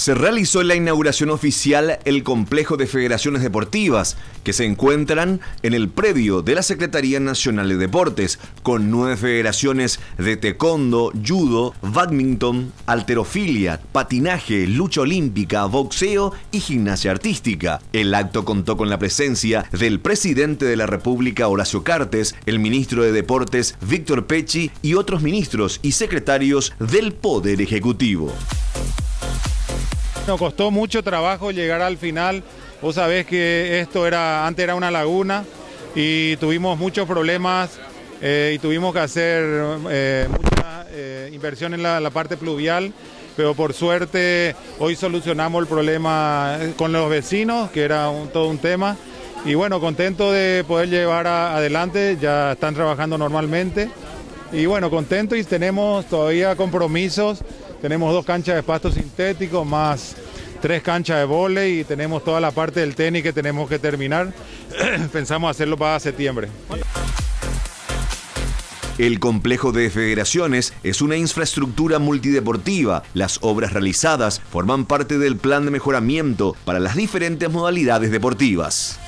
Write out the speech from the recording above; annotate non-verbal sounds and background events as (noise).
Se realizó la inauguración oficial el complejo de federaciones deportivas que se encuentran en el predio de la Secretaría Nacional de Deportes con nueve federaciones de taekwondo, judo, badminton, alterofilia, patinaje, lucha olímpica, boxeo y gimnasia artística. El acto contó con la presencia del presidente de la República Horacio Cartes, el ministro de Deportes Víctor Pecci y otros ministros y secretarios del Poder Ejecutivo. Nos costó mucho trabajo llegar al final. Vos sabés que esto era antes era una laguna y tuvimos muchos problemas eh, y tuvimos que hacer eh, mucha eh, inversión en la, parte pluvial, pero por suerte hoy solucionamos el problema con los vecinos, que era todo un tema. Y bueno, contento de poder llevar adelante, ya están trabajando normalmente. Y bueno, contento y tenemos todavía compromisos tenemos dos canchas de pasto sintético más tres canchas de volei y tenemos toda la parte del tenis que tenemos que terminar. (clears throat) Pensamos hacerlo para septiembre. El complejo de federaciones es una infraestructura multideportiva. Las obras realizadas forman parte del plan de mejoramiento para las diferentes modalidades deportivas.